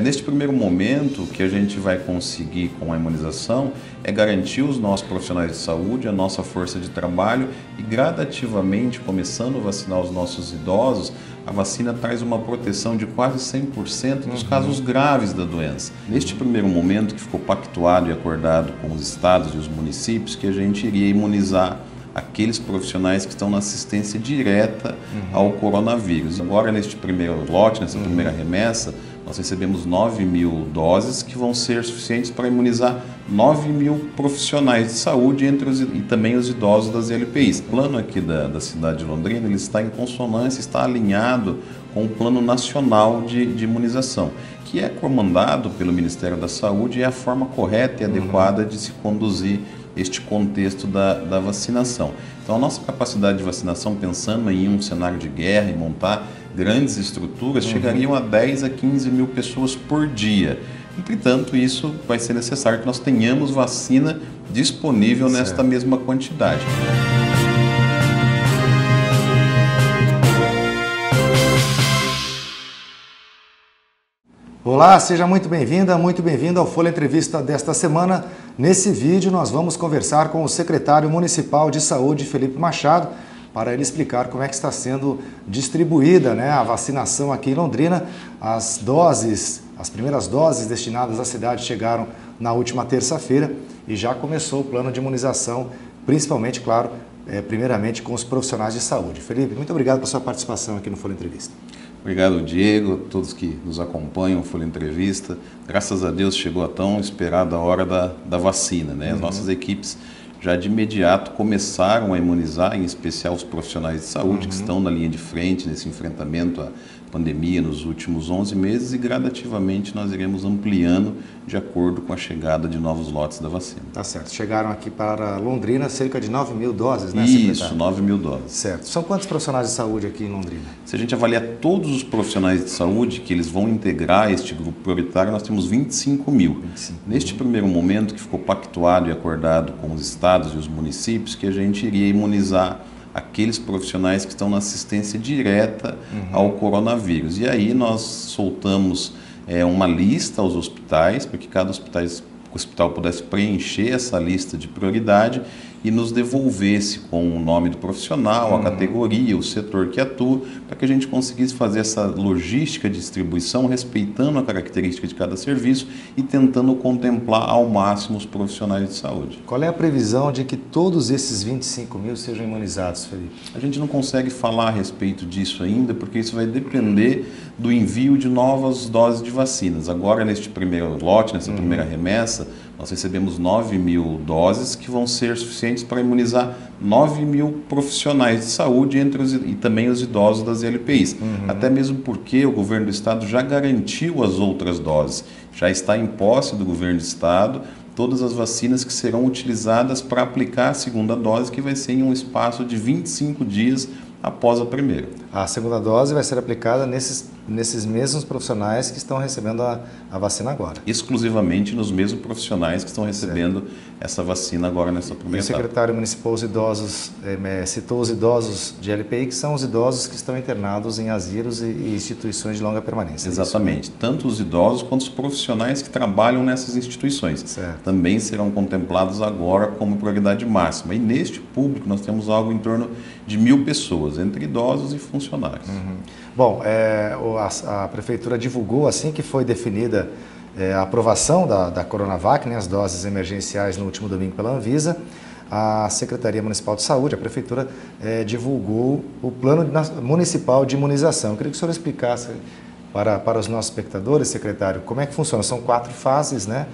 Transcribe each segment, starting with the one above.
Neste primeiro momento, o que a gente vai conseguir com a imunização é garantir os nossos profissionais de saúde, a nossa força de trabalho e gradativamente, começando a vacinar os nossos idosos, a vacina traz uma proteção de quase 100% dos uhum. casos graves da doença. Neste primeiro momento que ficou pactuado e acordado com os estados e os municípios que a gente iria imunizar aqueles profissionais que estão na assistência direta uhum. ao coronavírus. Agora, neste primeiro lote, nessa uhum. primeira remessa, nós recebemos 9 mil doses que vão ser suficientes para imunizar 9 mil profissionais de saúde entre os, e também os idosos das LPIs. O plano aqui da, da cidade de Londrina ele está em consonância, está alinhado com o Plano Nacional de, de Imunização, que é comandado pelo Ministério da Saúde e é a forma correta e uhum. adequada de se conduzir este contexto da, da vacinação. Então, a nossa capacidade de vacinação, pensando em um cenário de guerra e montar grandes estruturas, uhum. chegariam a 10 a 15 mil pessoas por dia. Entretanto, isso vai ser necessário que nós tenhamos vacina disponível certo. nesta mesma quantidade. Olá, seja muito bem-vinda, muito bem-vindo ao Folha Entrevista desta semana. Nesse vídeo nós vamos conversar com o secretário municipal de saúde, Felipe Machado, para ele explicar como é que está sendo distribuída né, a vacinação aqui em Londrina. As doses, as primeiras doses destinadas à cidade chegaram na última terça-feira e já começou o plano de imunização, principalmente, claro, é, primeiramente com os profissionais de saúde. Felipe, muito obrigado pela sua participação aqui no Folha Entrevista. Obrigado, Diego, a todos que nos acompanham, Folha Entrevista. Graças a Deus chegou a tão esperada hora da, da vacina. Né? As uhum. nossas equipes já de imediato começaram a imunizar, em especial os profissionais de saúde uhum. que estão na linha de frente nesse enfrentamento pandemia nos últimos 11 meses e gradativamente nós iremos ampliando de acordo com a chegada de novos lotes da vacina. Tá certo. Chegaram aqui para Londrina cerca de 9 mil doses, né, Isso, secretário? 9 mil doses. Certo. São quantos profissionais de saúde aqui em Londrina? Se a gente avaliar todos os profissionais de saúde que eles vão integrar este grupo prioritário, nós temos 25 mil. 25 Neste primeiro momento que ficou pactuado e acordado com os estados e os municípios que a gente iria imunizar aqueles profissionais que estão na assistência direta uhum. ao coronavírus. E aí nós soltamos é, uma lista aos hospitais, para que cada hospitais, hospital pudesse preencher essa lista de prioridade e nos devolvesse com o nome do profissional, uhum. a categoria, o setor que atua, para que a gente conseguisse fazer essa logística de distribuição, respeitando a característica de cada serviço e tentando contemplar ao máximo os profissionais de saúde. Qual é a previsão de que todos esses 25 mil sejam imunizados, Felipe? A gente não consegue falar a respeito disso ainda, porque isso vai depender do envio de novas doses de vacinas. Agora, neste primeiro lote, nessa uhum. primeira remessa, nós recebemos 9 mil doses que vão ser suficientes para imunizar 9 mil profissionais de saúde entre os, e também os idosos das LPIs. Uhum. Até mesmo porque o governo do estado já garantiu as outras doses. Já está em posse do governo do estado todas as vacinas que serão utilizadas para aplicar a segunda dose, que vai ser em um espaço de 25 dias após a primeira. A segunda dose vai ser aplicada nesses, nesses mesmos profissionais que estão recebendo a, a vacina agora. Exclusivamente nos mesmos profissionais que estão recebendo certo. essa vacina agora nessa primeira etapa. O secretário municipal os idosos, eh, citou os idosos de LPI, que são os idosos que estão internados em asilos e, e instituições de longa permanência. É Exatamente. Tanto os idosos quanto os profissionais que trabalham nessas instituições. Certo. Também serão contemplados agora como prioridade máxima. E neste público nós temos algo em torno de mil pessoas, entre idosos e funcionários. Uhum. Bom, é, a, a, prefeitura divulgou assim que foi definida é, a aprovação da, da Coronavac, né, as doses emergenciais no último domingo pela Anvisa. A Secretaria Municipal de Saúde, a Prefeitura, é, divulgou o Plano Municipal de Imunização. Eu queria que o senhor explicasse para, para os nossos espectadores, secretário, como é que funciona. São quatro fases, né?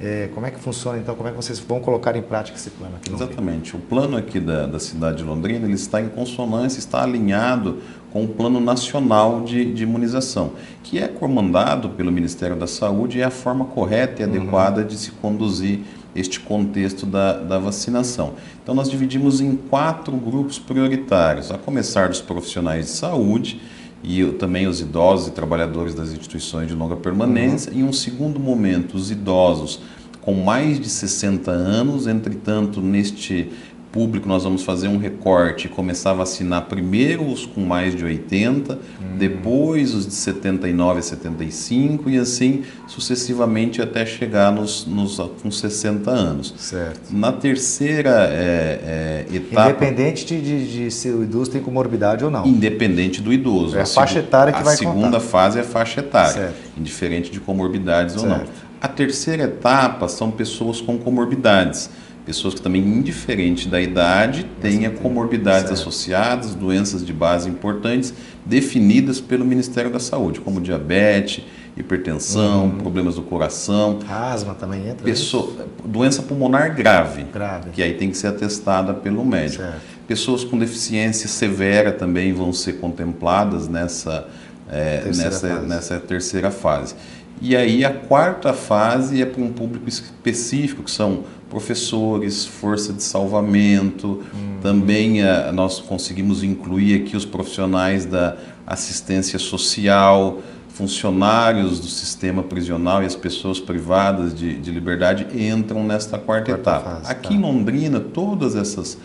É, como é que funciona, então, como é que vocês vão colocar em prática esse plano aqui? Exatamente. O plano aqui da, da cidade de Londrina ele está em consonância, está alinhado com o Plano Nacional de, de Imunização, que é comandado pelo Ministério da Saúde e é a forma correta e uhum. adequada de se conduzir este contexto da, da vacinação. Então, nós dividimos em quatro grupos prioritários, a começar dos profissionais de saúde, e também os idosos e trabalhadores das instituições de longa permanência. Uhum. Em um segundo momento, os idosos com mais de 60 anos, entretanto, neste público nós vamos fazer um recorte e começar a vacinar primeiro os com mais de 80, hum. depois os de 79 a 75 e assim sucessivamente até chegar nos, nos com 60 anos. Certo. Na terceira é, é, etapa... Independente de, de, de, se o idoso tem comorbidade ou não. Independente do idoso. É a, a faixa etária que a vai A segunda contar. fase é a faixa etária, certo. indiferente de comorbidades certo. ou não. A terceira etapa são pessoas com comorbidades pessoas que também, indiferente da idade, tenha comorbidades certo. associadas, doenças de base importantes, definidas pelo Ministério da Saúde, como diabetes, hipertensão, uhum. problemas do coração. Asma também entra. Pessoa, doença pulmonar grave, grave, que aí tem que ser atestada pelo médico. Certo. Pessoas com deficiência severa também vão ser contempladas nessa, é, terceira nessa, fase. nessa terceira fase. E aí a quarta fase é para um público específico, que são professores, força de salvamento, hum. também a, nós conseguimos incluir aqui os profissionais da assistência social, funcionários do sistema prisional e as pessoas privadas de, de liberdade entram nesta quarta, quarta etapa. Fase, aqui tá. em Londrina, todas essas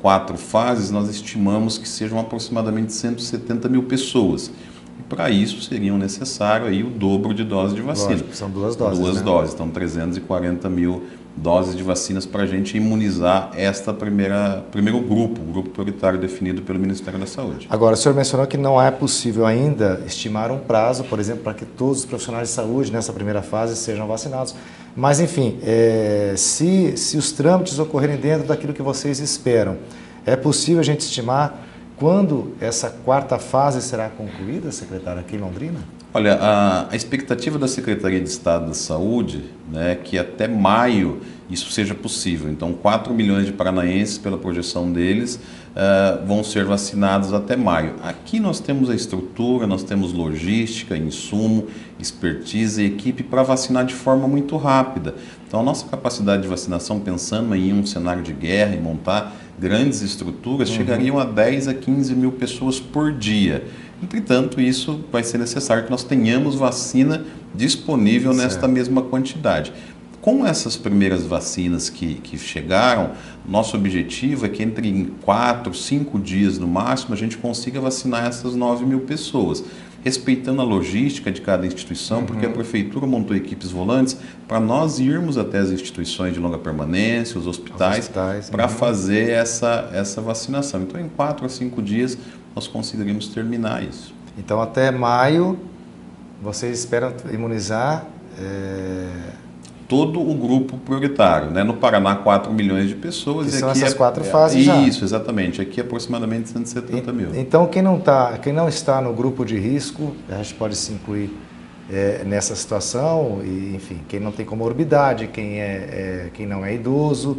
quatro fases, nós estimamos que sejam aproximadamente 170 mil pessoas. E para isso seriam necessário aí o dobro de doses de vacina. Lógico, são duas doses. Duas né? doses, então 340 mil doses de vacinas para a gente imunizar esta primeira primeiro grupo, o grupo prioritário definido pelo Ministério da Saúde. Agora, o senhor mencionou que não é possível ainda estimar um prazo, por exemplo, para que todos os profissionais de saúde nessa primeira fase sejam vacinados. Mas, enfim, é, se, se os trâmites ocorrerem dentro daquilo que vocês esperam, é possível a gente estimar quando essa quarta fase será concluída, secretário, aqui em Londrina? Olha, a, a, expectativa da Secretaria de Estado da Saúde né, é que até maio isso seja possível. Então, 4 milhões de paranaenses, pela projeção deles, uh, vão ser vacinados até maio. Aqui nós temos a estrutura, nós temos logística, insumo, expertise e equipe para vacinar de forma muito rápida. Então, a nossa capacidade de vacinação, pensando em um cenário de guerra e montar grandes estruturas, uhum. chegariam a 10 a 15 mil pessoas por dia. Entretanto, isso vai ser necessário que nós tenhamos vacina disponível certo. nesta mesma quantidade. Com essas primeiras vacinas que, que chegaram, nosso objetivo é que entre 4, 5 dias no máximo a gente consiga vacinar essas 9 mil pessoas, respeitando a logística de cada instituição, uhum. porque a prefeitura montou equipes volantes para nós irmos até as instituições de longa permanência, os hospitais, hospitais para uhum. fazer essa, essa vacinação. Então, em 4 a 5 dias nós conseguiríamos terminar isso. Então, até maio, vocês esperam imunizar. É todo o grupo prioritário. Né? No Paraná, 4 milhões de pessoas. Que são essas é, quatro é, fases já. Isso, exatamente. Aqui aproximadamente 170 e, mil. Então, quem não, tá, quem não está no grupo de risco, a gente pode se incluir é, nessa situação, e, enfim, quem não tem comorbidade, quem, é, é, quem não é idoso.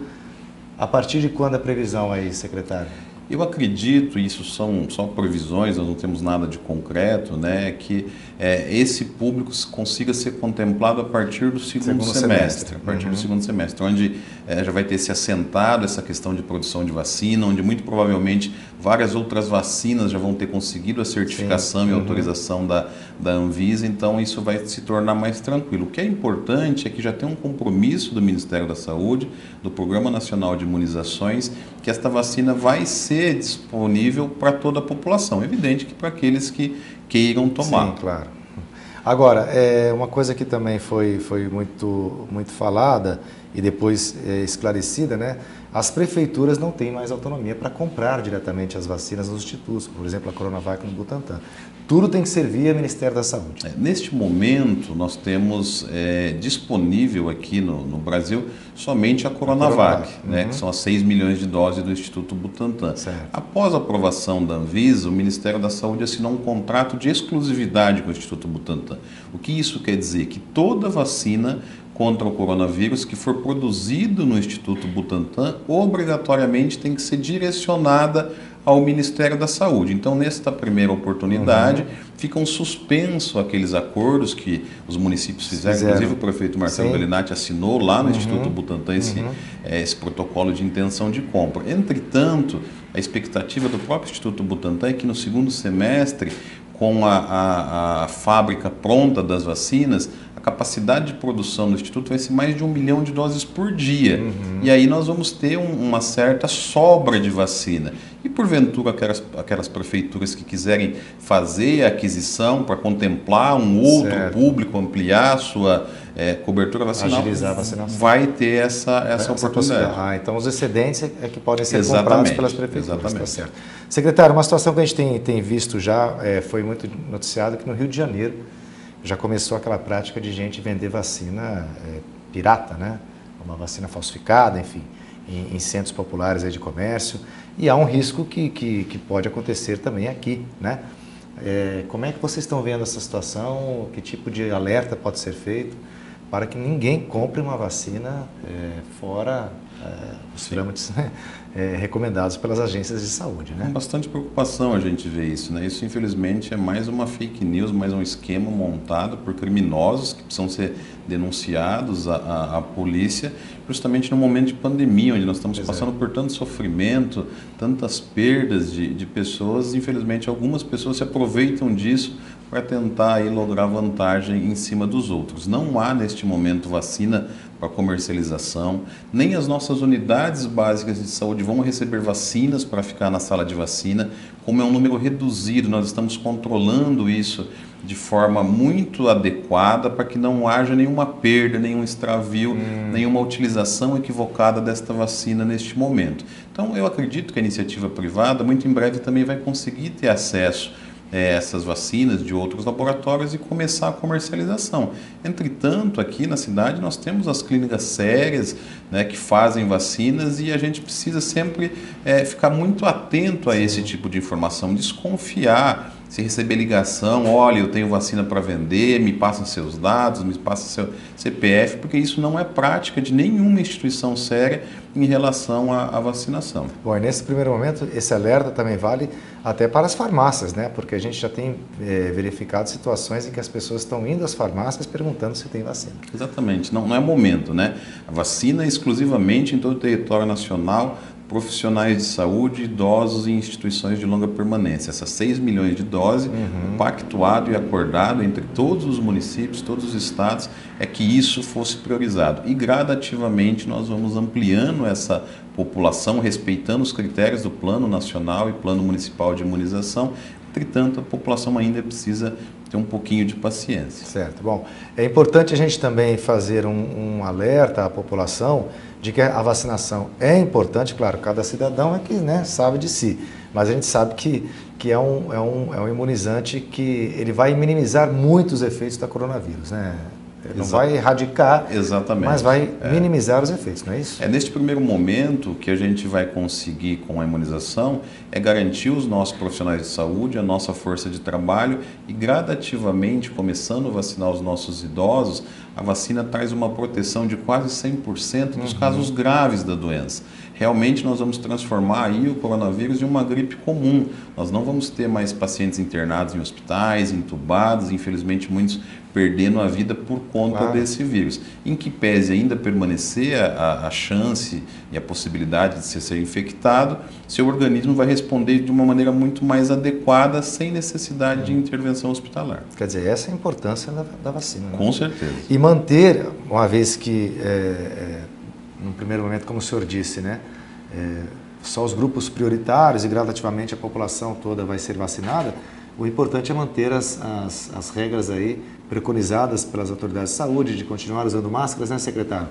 A partir de quando a previsão aí, secretário? Eu acredito, isso são só previsões, nós não temos nada de concreto, né, que é, esse público consiga ser contemplado a partir do segundo, Segundo semestre, semestre. a partir Uhum. do segundo semestre, onde é, já vai ter se assentado essa questão de produção de vacina, onde muito provavelmente várias outras vacinas já vão ter conseguido a certificação Sim. e Uhum. autorização da, da Anvisa, então isso vai se tornar mais tranquilo. O que é importante é que já tem um compromisso do Ministério da Saúde, do Programa Nacional de Imunizações, que esta vacina vai ser disponível para toda a população. Evidente que para aqueles que queiram tomar. Sim, claro. Agora, é, uma coisa que também foi, foi muito, muito falada e depois é, esclarecida, né? As prefeituras não têm mais autonomia para comprar diretamente as vacinas nos institutos, por exemplo, a Coronavac no Butantan. Tudo tem que ser via Ministério da Saúde. É, neste momento, nós temos é, disponível aqui no, no, Brasil somente a Coronavac, a Coronavac. Né, uhum. que são as 6 milhões de doses do Instituto Butantan. Certo. Após a aprovação da Anvisa, o Ministério da Saúde assinou um contrato de exclusividade com o Instituto Butantan. O que isso quer dizer? Que toda vacina contra o coronavírus que for produzido no Instituto Butantan obrigatoriamente tem que ser direcionada ao Ministério da Saúde. Então, nesta primeira oportunidade, uhum. ficam suspensos aqueles acordos que os municípios fizeram. Fizeram. Inclusive, o prefeito Marcelo Sim. Bellinati assinou lá no Uhum. Instituto Butantan esse, Uhum. eh, esse protocolo de intenção de compra. Entretanto, a expectativa do próprio Instituto Butantan é que no segundo semestre com a, a, a, fábrica pronta das vacinas, a capacidade de produção do Instituto vai ser mais de um milhão de doses por dia. Uhum. E aí nós vamos ter um, uma certa sobra de vacina. E porventura aquelas, aquelas prefeituras que quiserem fazer a aquisição para contemplar um outro certo. público, ampliar a sua é, cobertura vacinal, Agilizar a vacinação. vai ter essa, essa, essa oportunidade. Ah, então os excedentes é que podem ser Exatamente. comprados pelas prefeituras. Tá Exatamente. Tá certo. Secretário, uma situação que a gente tem, tem visto já, é, foi muito noticiado que no Rio de Janeiro já começou aquela prática de gente vender vacina é, pirata, né? Uma vacina falsificada, enfim, em, em centros populares aí de comércio. E há um risco que, que, que pode acontecer também aqui, né? É, como é que vocês estão vendo essa situação? Que tipo de alerta pode ser feito para que ninguém compre uma vacina é, fora é, os trâmites é, recomendados pelas agências de saúde. Né? Com bastante preocupação a gente vê isso. Né? Isso, infelizmente, é mais uma fake news, mais um esquema montado por criminosos que precisam ser denunciados à, à, à polícia, justamente no momento de pandemia, onde nós estamos pois é. passando por tanto sofrimento, tantas perdas de, de pessoas. Infelizmente, algumas pessoas se aproveitam disso para tentar aí lograr vantagem em cima dos outros. Não há neste momento vacina para comercialização, nem as nossas unidades básicas de saúde vão receber vacinas para ficar na sala de vacina, como é um número reduzido, nós estamos controlando isso de forma muito adequada para que não haja nenhuma perda, nenhum extravio, hum. nenhuma utilização equivocada desta vacina neste momento. Então, eu acredito que a iniciativa privada muito em breve também vai conseguir ter acesso é, essas vacinas de outros laboratórios e começar a comercialização. Entretanto, aqui na cidade nós temos as clínicas sérias né, que fazem vacinas e a gente precisa sempre é, ficar muito atento a esse tipo de informação, desconfiar se receber ligação, olha, eu tenho vacina para vender, me passam seus dados, me passa seu CPF, porque isso não é prática de nenhuma instituição séria em relação à, à, vacinação. Bom, e nesse primeiro momento, esse alerta também vale até para as farmácias, né? Porque a gente já tem é, verificado situações em que as pessoas estão indo às farmácias perguntando se tem vacina. Exatamente, não, não é momento, né? A vacina é exclusivamente em todo o território nacional profissionais de saúde, idosos e instituições de longa permanência. Essas 6 milhões de doses, uhum. pactuado e acordado entre todos os municípios, todos os estados, é que isso fosse priorizado. E gradativamente nós vamos ampliando essa população, respeitando os critérios do Plano Nacional e Plano Municipal de Imunização. Entretanto, a população ainda precisa ter um pouquinho de paciência. Certo. Bom, é importante a gente também fazer um, um alerta à população de que a vacinação é importante, claro, cada cidadão é que né, sabe de si, mas a gente sabe que, que é, um, é, um, é um imunizante que ele vai minimizar muitos efeitos da coronavírus, né? Não vai erradicar, Exatamente. mas vai é. minimizar os efeitos, não é isso? É neste primeiro momento que a gente vai conseguir com a imunização é garantir os nossos profissionais de saúde, a nossa força de trabalho e gradativamente, começando a vacinar os nossos idosos, a vacina traz uma proteção de quase 100% dos uhum. casos graves da doença realmente nós vamos transformar aí o coronavírus em uma gripe comum. Nós não vamos ter mais pacientes internados em hospitais, entubados, infelizmente muitos perdendo a vida por conta claro. desse vírus. Em que pese ainda permanecer a, a, chance e a possibilidade de se ser infectado, seu organismo vai responder de uma maneira muito mais adequada, sem necessidade de intervenção hospitalar. Quer dizer, essa é a importância da, da vacina. Né? Com certeza. E manter, uma vez que, é, é, no primeiro momento, como o senhor disse, né, é, só os grupos prioritários e gradativamente a população toda vai ser vacinada, o importante é manter as, as, as regras aí preconizadas pelas autoridades de saúde de continuar usando máscaras, né, secretário?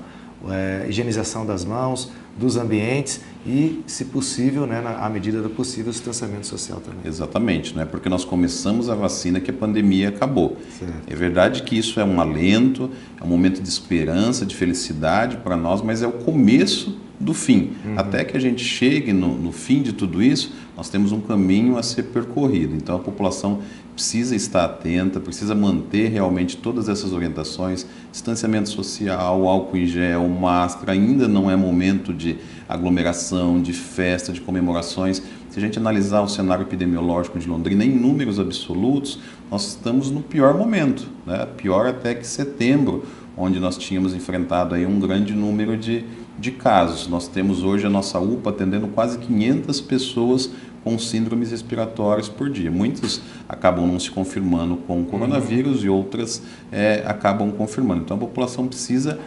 É, higienização das mãos, dos ambientes e, se possível, né, na, à medida do possível, o distanciamento social também. Exatamente, não é porque nós começamos a vacina que a pandemia acabou. Certo. É verdade que isso é um alento, é um momento de esperança, de felicidade para nós, mas é o começo do fim. Uhum. Até que a gente chegue no, no fim de tudo isso, nós temos um caminho a ser percorrido. Então a população precisa estar atenta, precisa manter realmente todas essas orientações, distanciamento social, álcool em gel, máscara, ainda não é momento de aglomeração, de festa, de comemorações. Se a gente analisar o cenário epidemiológico de Londrina em números absolutos, nós estamos no pior momento, né? pior até que setembro, onde nós tínhamos enfrentado aí um grande número de, de casos. Nós temos hoje a nossa UPA atendendo quase 500 pessoas com síndromes respiratórias por dia. Muitas acabam não se confirmando com o coronavírus e outras é, acabam confirmando. Então a população precisa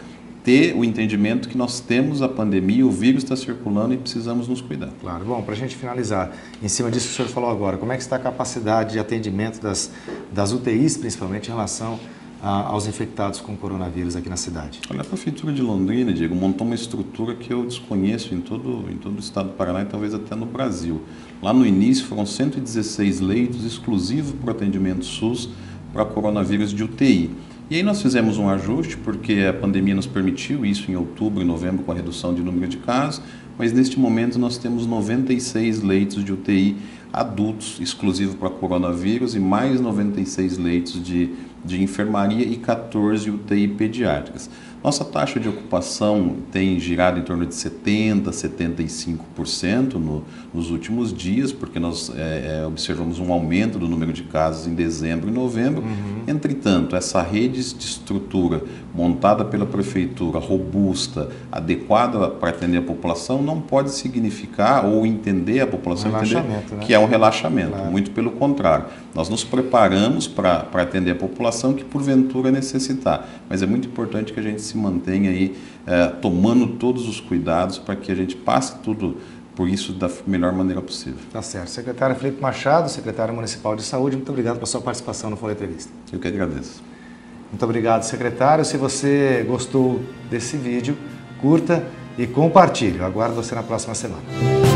ter o entendimento que nós temos a pandemia, o vírus está circulando e precisamos nos cuidar. Claro. Bom, para a gente finalizar, em cima disso que o senhor falou agora, como é que está a capacidade de atendimento das, das UTIs, principalmente em relação aos infectados com coronavírus aqui na cidade? Olha, a Prefeitura de Londrina, Diego, montou uma estrutura que eu desconheço em todo, em todo o estado do Paraná e talvez até no Brasil. Lá no início foram 116 leitos exclusivos para o atendimento SUS para coronavírus de UTI. E aí nós fizemos um ajuste, porque a pandemia nos permitiu isso em outubro e novembro com a redução de número de casos, mas neste momento nós temos 96 leitos de UTI adultos exclusivo para coronavírus e mais 96 leitos de, de enfermaria e 14 UTI pediátricas. Nossa taxa de ocupação tem girado em torno de 70%, 75% no, nos últimos dias, porque nós é, é, observamos um aumento do número de casos em dezembro e novembro. Uhum. Entretanto, essa rede de estrutura montada pela prefeitura, robusta, adequada para atender a população, não pode significar ou entender a população um entender né? que é um relaxamento. Claro. Muito pelo contrário. Nós nos preparamos para atender a população que porventura necessitar. Mas é muito importante que a gente se mantenha aí é, tomando todos os cuidados para que a gente passe tudo por isso da melhor maneira possível. Tá certo. Secretário Felipe Machado, secretário municipal de saúde, muito obrigado pela sua participação no Folha Entrevista. Eu que agradeço. Muito obrigado, secretário. Se você gostou desse vídeo, curta e compartilhe. Eu aguardo você na próxima semana.